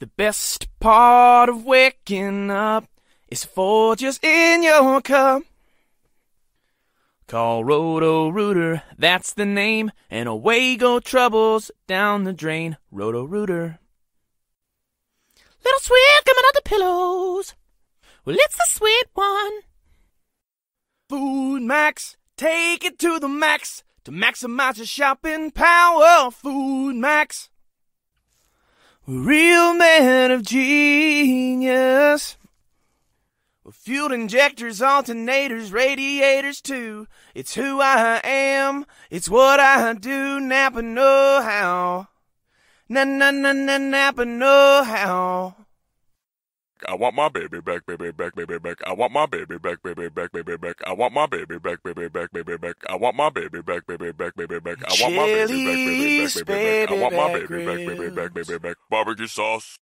The best part of waking up is Folgers in your cup. Call Roto Rooter, that's the name, and away go troubles down the drain. Roto Rooter. Little sweet coming out the pillows. Well, it's the sweet one. Food Max, take it to the max to maximize your shopping power. Food Max. Real man of genius. With fuel injectors, alternators, radiators too. It's who I am. It's what I do. Napa know how. Na na na na Napa know how. I want my baby back, baby back, baby back. I want my baby back, baby back, baby back. I want my baby back, baby back, baby back. I want my baby back, baby back, baby back. I want my baby back, baby back, baby back. I want my baby back, baby back, baby back. Barbecue sauce.